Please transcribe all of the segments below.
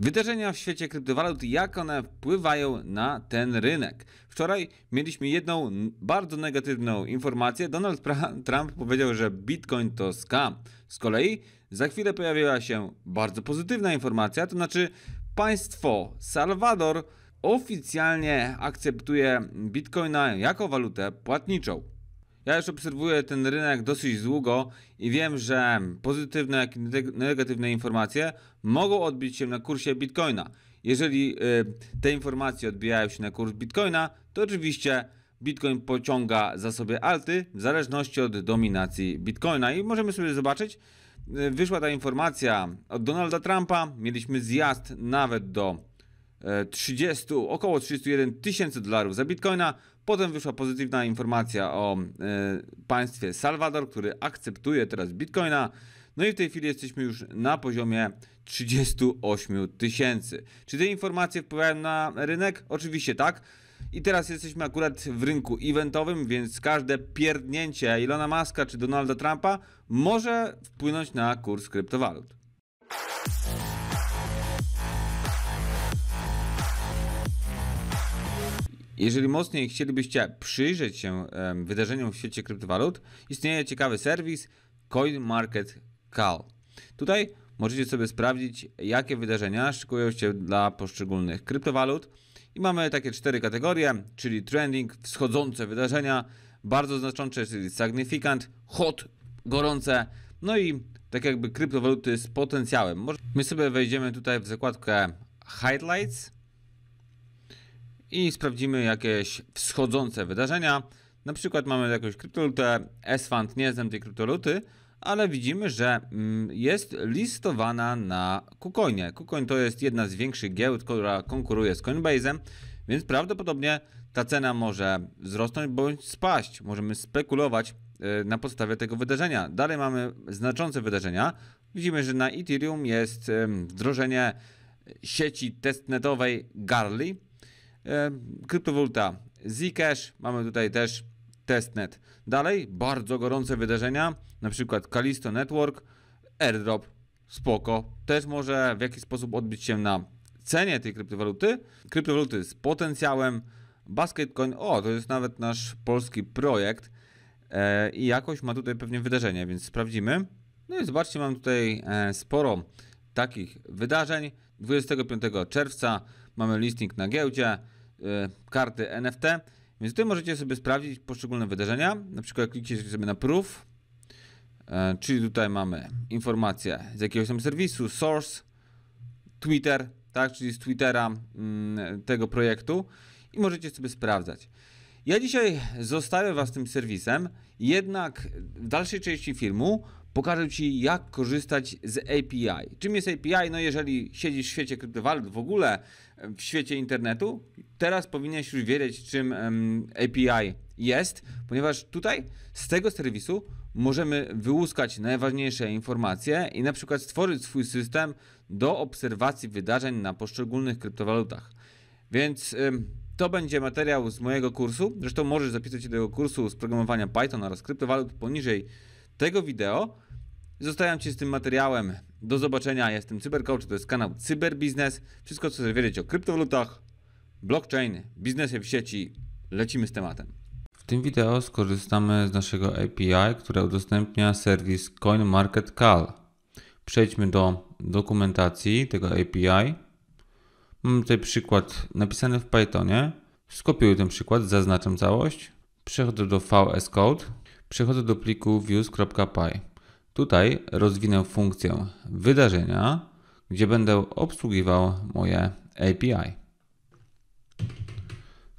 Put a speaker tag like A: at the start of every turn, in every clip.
A: Wydarzenia w świecie kryptowalut, jak one wpływają na ten rynek. Wczoraj mieliśmy jedną bardzo negatywną informację. Donald Trump powiedział, że Bitcoin to scam. Z kolei za chwilę pojawiła się bardzo pozytywna informacja, to znaczy państwo Salwador oficjalnie akceptuje Bitcoina jako walutę płatniczą. Ja już obserwuję ten rynek dosyć długo i wiem, że pozytywne jak i negatywne informacje mogą odbić się na kursie Bitcoina. Jeżeli y, te informacje odbijają się na kurs Bitcoina, to oczywiście Bitcoin pociąga za sobie alty w zależności od dominacji Bitcoina. I możemy sobie zobaczyć, y, wyszła ta informacja od Donalda Trumpa, mieliśmy zjazd nawet do 30, około 31 tysięcy dolarów za bitcoina. Potem wyszła pozytywna informacja o e, państwie Salwador, który akceptuje teraz bitcoina. No i w tej chwili jesteśmy już na poziomie 38 tysięcy. Czy te informacje wpływają na rynek? Oczywiście tak. I teraz jesteśmy akurat w rynku eventowym, więc każde pierdnięcie Ilona Maska czy Donalda Trumpa może wpłynąć na kurs kryptowalut. Jeżeli mocniej chcielibyście przyjrzeć się wydarzeniom w świecie kryptowalut, istnieje ciekawy serwis CoinMarketCal. Tutaj możecie sobie sprawdzić, jakie wydarzenia szykują się dla poszczególnych kryptowalut. I mamy takie cztery kategorie, czyli trending, wschodzące wydarzenia, bardzo znaczące, czyli significant, hot, gorące, no i tak jakby kryptowaluty z potencjałem. My sobie wejdziemy tutaj w zakładkę highlights i sprawdzimy jakieś wschodzące wydarzenia. Na przykład mamy jakąś kryptolutę S-Fund, nie znam tej kryptoluty, ale widzimy, że mm, jest listowana na KuCoinie. KuCoin to jest jedna z większych giełd, która konkuruje z Coinbase'em, więc prawdopodobnie ta cena może wzrosnąć bądź spaść. Możemy spekulować y, na podstawie tego wydarzenia. Dalej mamy znaczące wydarzenia. Widzimy, że na Ethereum jest wdrożenie sieci testnetowej Garly, E, kryptowaluta Zcash, mamy tutaj też testnet. Dalej, bardzo gorące wydarzenia, na przykład Kalisto Network, airdrop, spoko, też może w jakiś sposób odbić się na cenie tej kryptowaluty. Kryptowaluty z potencjałem, Basketcoin, o, to jest nawet nasz polski projekt e, i jakoś ma tutaj pewnie wydarzenie, więc sprawdzimy. No i zobaczcie, mam tutaj e, sporo takich wydarzeń. 25 czerwca mamy listing na giełdzie, karty NFT, więc tutaj możecie sobie sprawdzić poszczególne wydarzenia, na przykład kliknijcie sobie na proof, e, czyli tutaj mamy informacje z jakiegoś tam serwisu, source, Twitter, tak, czyli z Twittera mm, tego projektu i możecie sobie sprawdzać. Ja dzisiaj zostawię Was tym serwisem, jednak w dalszej części filmu pokażę Ci, jak korzystać z API. Czym jest API? No jeżeli siedzisz w świecie kryptowalut, w ogóle w świecie internetu, teraz powinieneś już wiedzieć, czym API jest, ponieważ tutaj z tego serwisu możemy wyłuskać najważniejsze informacje i na przykład stworzyć swój system do obserwacji wydarzeń na poszczególnych kryptowalutach. Więc to będzie materiał z mojego kursu. Zresztą możesz zapisać się do tego kursu z programowania Python oraz kryptowalut poniżej tego wideo. Zostawiam Ci z tym materiałem. Do zobaczenia. Jestem Cybercoach, to jest kanał Cyberbiznes. Wszystko, co chcesz wiedzieć o kryptowalutach, blockchain, biznesie w sieci. Lecimy z tematem. W tym wideo skorzystamy z naszego API, które udostępnia serwis CoinMarketCal. Przejdźmy do dokumentacji tego API. Mamy tutaj przykład napisany w Pythonie. Skopiuję ten przykład, zaznaczam całość. Przechodzę do VS Code. Przechodzę do pliku views.py. Tutaj rozwinę funkcję wydarzenia, gdzie będę obsługiwał moje API.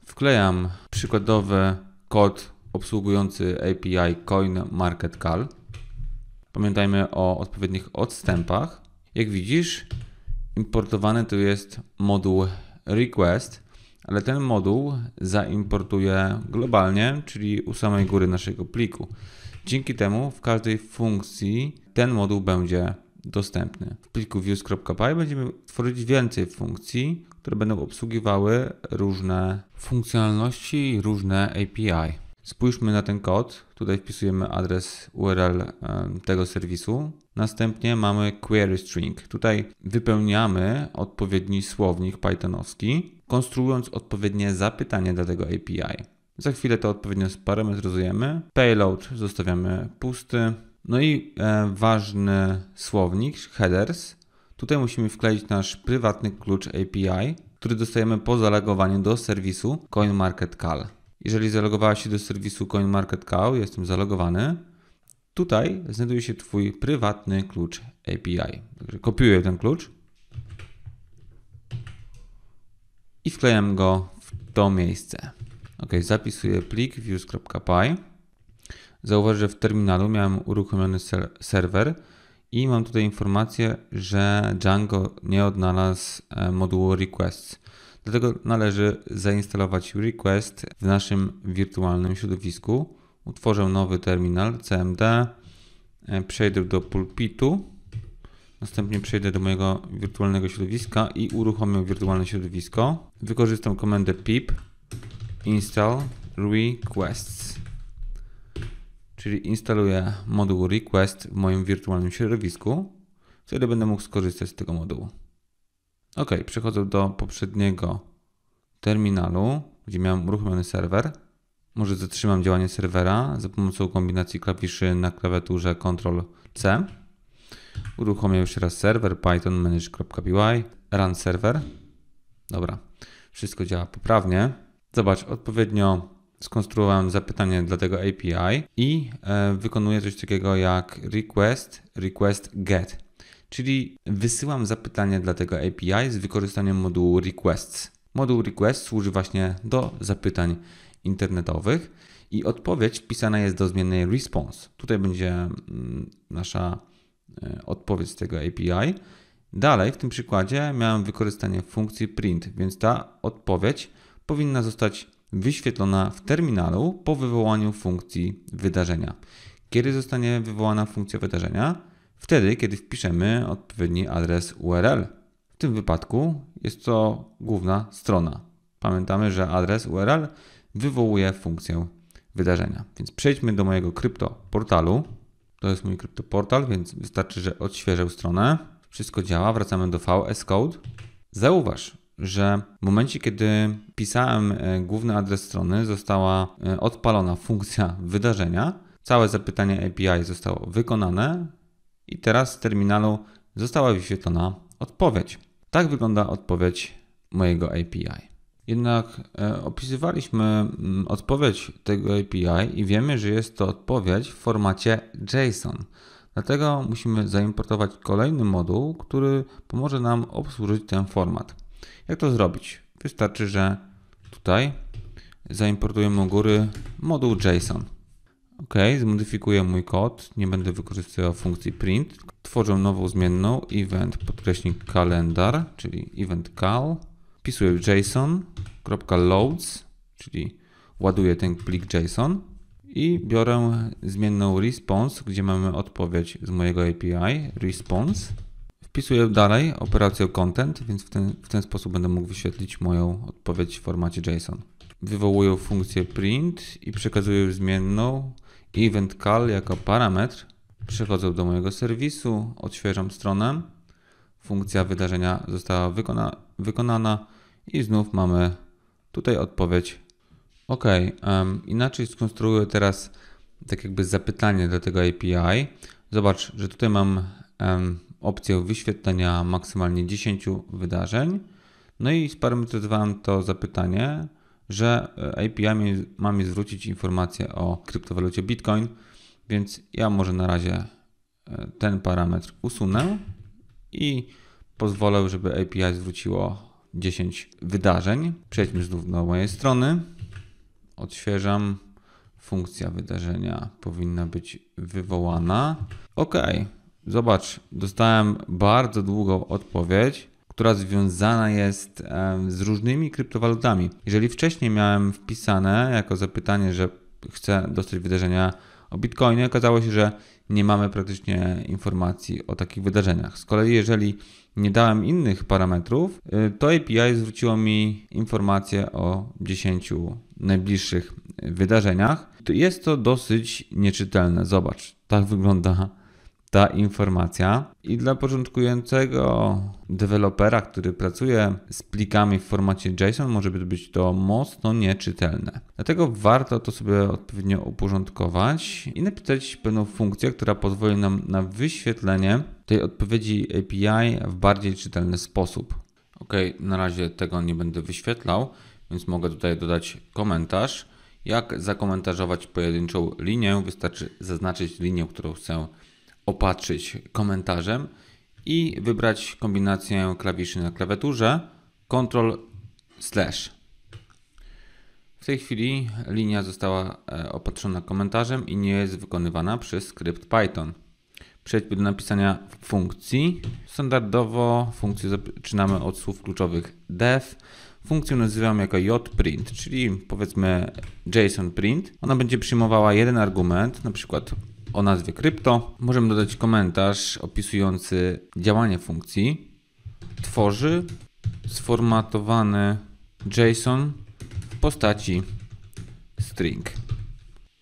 A: Wklejam przykładowy kod obsługujący API CoinMarketCal. Pamiętajmy o odpowiednich odstępach. Jak widzisz, importowany tu jest moduł request, ale ten moduł zaimportuje globalnie, czyli u samej góry naszego pliku. Dzięki temu w każdej funkcji ten moduł będzie dostępny. W pliku views.py będziemy tworzyć więcej funkcji, które będą obsługiwały różne funkcjonalności i różne API. Spójrzmy na ten kod. Tutaj wpisujemy adres URL tego serwisu. Następnie mamy query string. Tutaj wypełniamy odpowiedni słownik pythonowski, konstruując odpowiednie zapytanie dla tego API. Za chwilę to odpowiednio sparametryzujemy. Payload zostawiamy pusty. No i e, ważny słownik, headers. Tutaj musimy wkleić nasz prywatny klucz API, który dostajemy po zalegowaniu do serwisu CoinMarketCal. Jeżeli zalogowałeś się do serwisu CoinMarketCal, jestem zalogowany, tutaj znajduje się Twój prywatny klucz API. Także kopiuję ten klucz i wklejam go w to miejsce. Ok, zapisuję plik views.py. Zauważ, że w terminalu miałem uruchomiony serwer i mam tutaj informację, że Django nie odnalazł e, modułu requests. Dlatego należy zainstalować request w naszym wirtualnym środowisku. Utworzę nowy terminal CMD, e, przejdę do pulpitu, następnie przejdę do mojego wirtualnego środowiska i uruchomię wirtualne środowisko. Wykorzystam komendę pip install requests, czyli instaluję moduł request w moim wirtualnym środowisku, wtedy będę mógł skorzystać z tego modułu. Ok, przechodzę do poprzedniego terminalu, gdzie miałem uruchomiony serwer. Może zatrzymam działanie serwera za pomocą kombinacji klawiszy na klawiaturze Ctrl-C. Uruchomię jeszcze raz serwer python manage.py run server. Dobra, wszystko działa poprawnie. Zobacz, odpowiednio skonstruowałem zapytanie dla tego API i e, wykonuję coś takiego jak request, request get. Czyli wysyłam zapytanie dla tego API z wykorzystaniem modułu requests. Moduł request służy właśnie do zapytań internetowych i odpowiedź wpisana jest do zmiennej response. Tutaj będzie mm, nasza e, odpowiedź z tego API. Dalej w tym przykładzie miałem wykorzystanie funkcji print, więc ta odpowiedź powinna zostać wyświetlona w terminalu po wywołaniu funkcji wydarzenia. Kiedy zostanie wywołana funkcja wydarzenia? Wtedy, kiedy wpiszemy odpowiedni adres URL. W tym wypadku jest to główna strona. Pamiętamy, że adres URL wywołuje funkcję wydarzenia. Więc przejdźmy do mojego kryptoportalu. To jest mój kryptoportal, więc wystarczy, że odświeżę stronę. Wszystko działa, wracamy do VS Code. Zauważ, że w momencie, kiedy pisałem e, główny adres strony, została e, odpalona funkcja wydarzenia. Całe zapytanie API zostało wykonane i teraz z terminalu została wyświetlona odpowiedź. Tak wygląda odpowiedź mojego API. Jednak e, opisywaliśmy mm, odpowiedź tego API i wiemy, że jest to odpowiedź w formacie JSON. Dlatego musimy zaimportować kolejny moduł, który pomoże nam obsłużyć ten format. Jak to zrobić? Wystarczy, że tutaj zaimportujemy u góry moduł JSON. OK, zmodyfikuję mój kod, nie będę wykorzystywał funkcji print. Tworzę nową zmienną event podkreśnik kalendar, czyli event cal. Wpisuję json.loads, czyli ładuję ten plik JSON i biorę zmienną response, gdzie mamy odpowiedź z mojego API, response. Wpisuję dalej operację content, więc w ten, w ten sposób będę mógł wyświetlić moją odpowiedź w formacie JSON. Wywołuję funkcję print i przekazuję zmienną event call jako parametr. Przechodzę do mojego serwisu, odświeżam stronę. Funkcja wydarzenia została wykona, wykonana i znów mamy tutaj odpowiedź OK. Um, inaczej skonstruuję teraz tak jakby zapytanie do tego API. Zobacz, że tutaj mam um, opcję wyświetlenia maksymalnie 10 wydarzeń. No i sparametryzowałem to zapytanie, że e, API ma mi zwrócić informację o kryptowalucie Bitcoin, więc ja może na razie e, ten parametr usunę i pozwolę, żeby API zwróciło 10 wydarzeń. Przejdźmy znów do mojej strony. Odświeżam. Funkcja wydarzenia powinna być wywołana. OK. Zobacz, dostałem bardzo długą odpowiedź, która związana jest z różnymi kryptowalutami. Jeżeli wcześniej miałem wpisane jako zapytanie, że chcę dostać wydarzenia o Bitcoinie, okazało się, że nie mamy praktycznie informacji o takich wydarzeniach. Z kolei, jeżeli nie dałem innych parametrów, y, to API zwróciło mi informację o 10 najbliższych wydarzeniach. Jest to dosyć nieczytelne. Zobacz, tak wygląda ta informacja. I dla początkującego dewelopera, który pracuje z plikami w formacie JSON, może być to mocno nieczytelne. Dlatego warto to sobie odpowiednio uporządkować i napisać pewną funkcję, która pozwoli nam na wyświetlenie tej odpowiedzi API w bardziej czytelny sposób. Ok, na razie tego nie będę wyświetlał, więc mogę tutaj dodać komentarz. Jak zakomentarzować pojedynczą linię? Wystarczy zaznaczyć linię, którą chcę opatrzyć komentarzem i wybrać kombinację klawiszy na klawiaturze Ctrl slash. W tej chwili linia została e, opatrzona komentarzem i nie jest wykonywana przez skrypt Python. Przejdźmy do napisania funkcji. Standardowo funkcję zaczynamy od słów kluczowych def. Funkcję nazywam jako jprint, czyli powiedzmy JSON print. Ona będzie przyjmowała jeden argument, na przykład o nazwie krypto. Możemy dodać komentarz opisujący działanie funkcji. Tworzy sformatowany JSON w postaci string.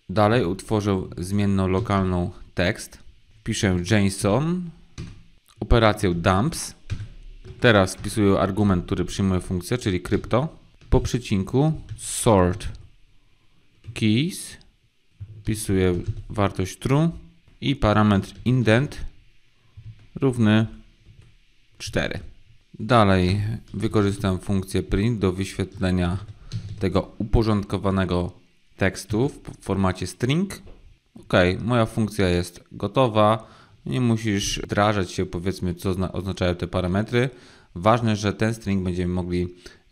A: Dalej utworzę zmienną lokalną tekst. Piszę JSON, operację dumps. Teraz wpisuję argument, który przyjmuje funkcję, czyli krypto. Po przecinku sort keys wpisuję wartość true i parametr indent równy 4. Dalej wykorzystam funkcję print do wyświetlenia tego uporządkowanego tekstu w formacie string. Ok, moja funkcja jest gotowa. Nie musisz wdrażać się, powiedzmy, co oznaczają te parametry. Ważne, że ten string będziemy mogli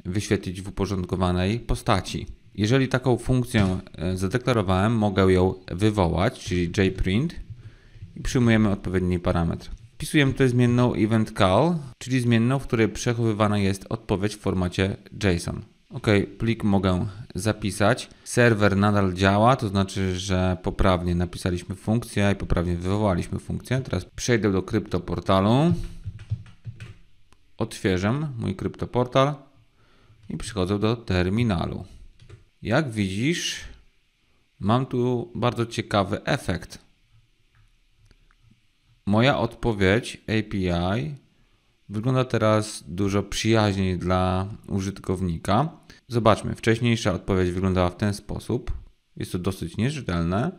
A: wyświetlić w uporządkowanej postaci. Jeżeli taką funkcję e, zadeklarowałem, mogę ją wywołać, czyli jprint i przyjmujemy odpowiedni parametr. Wpisujemy tutaj zmienną event call, czyli zmienną, w której przechowywana jest odpowiedź w formacie JSON. OK, plik mogę zapisać. Serwer nadal działa, to znaczy, że poprawnie napisaliśmy funkcję i poprawnie wywołaliśmy funkcję. Teraz przejdę do kryptoportalu. Otwierzę mój kryptoportal i przychodzę do terminalu. Jak widzisz, mam tu bardzo ciekawy efekt. Moja odpowiedź API wygląda teraz dużo przyjaźniej dla użytkownika. Zobaczmy, wcześniejsza odpowiedź wyglądała w ten sposób. Jest to dosyć nierzetelne.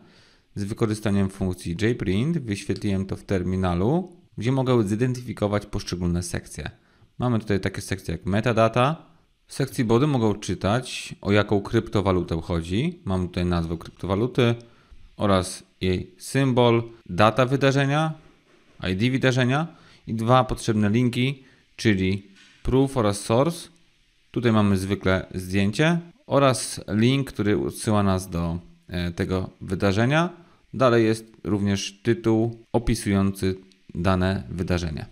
A: Z wykorzystaniem funkcji jprint wyświetliłem to w terminalu, gdzie mogę zidentyfikować poszczególne sekcje. Mamy tutaj takie sekcje jak metadata, w sekcji body mogą czytać, o jaką kryptowalutę chodzi. Mam tutaj nazwę kryptowaluty oraz jej symbol, data wydarzenia, ID wydarzenia i dwa potrzebne linki, czyli proof oraz source. Tutaj mamy zwykle zdjęcie oraz link, który odsyła nas do e, tego wydarzenia. Dalej jest również tytuł opisujący dane wydarzenie.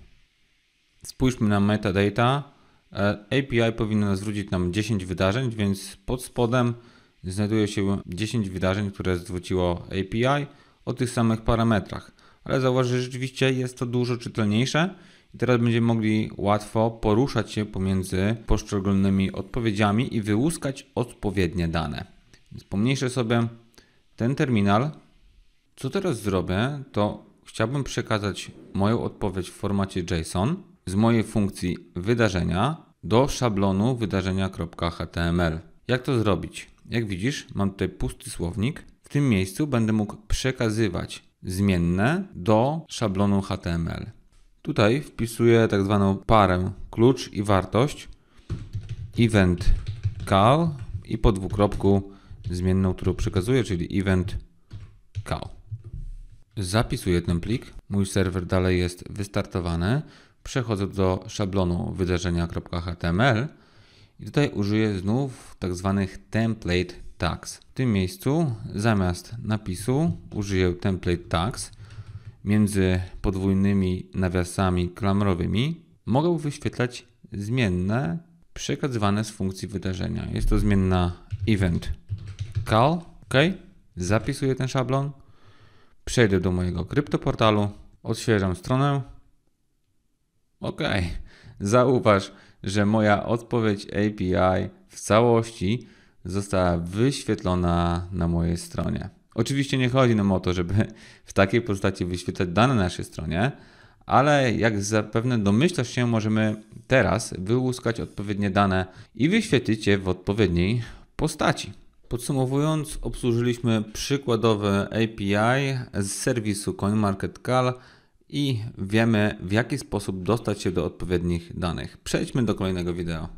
A: Spójrzmy na metadata API powinno zwrócić nam 10 wydarzeń, więc pod spodem znajduje się 10 wydarzeń, które zwróciło API o tych samych parametrach. Ale zauważ, że rzeczywiście jest to dużo czytelniejsze i teraz będziemy mogli łatwo poruszać się pomiędzy poszczególnymi odpowiedziami i wyłuskać odpowiednie dane. Więc pomniejszę sobie ten terminal. Co teraz zrobię, to chciałbym przekazać moją odpowiedź w formacie JSON z mojej funkcji wydarzenia do szablonu wydarzenia.html. Jak to zrobić? Jak widzisz, mam tutaj pusty słownik. W tym miejscu będę mógł przekazywać zmienne do szablonu HTML. Tutaj wpisuję tak zwaną parę klucz i wartość event call i po dwukropku zmienną, którą przekazuję, czyli event call. Zapisuję ten plik. Mój serwer dalej jest wystartowany przechodzę do szablonu wydarzenia.html i tutaj użyję znów tak zwanych template tags. W tym miejscu zamiast napisu użyję template tags. Między podwójnymi nawiasami klamrowymi mogę wyświetlać zmienne przekazywane z funkcji wydarzenia. Jest to zmienna event call. OK. Zapisuję ten szablon. Przejdę do mojego kryptoportalu, odświeżam stronę. OK. Zauważ, że moja odpowiedź API w całości została wyświetlona na mojej stronie. Oczywiście nie chodzi nam o to, żeby w takiej postaci wyświetlać dane na naszej stronie, ale jak zapewne domyślasz się, możemy teraz wyłuskać odpowiednie dane i wyświetlić je w odpowiedniej postaci. Podsumowując, obsłużyliśmy przykładowe API z serwisu CoinMarketCal i wiemy w jaki sposób dostać się do odpowiednich danych. Przejdźmy do kolejnego wideo.